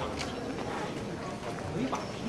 场，没把握。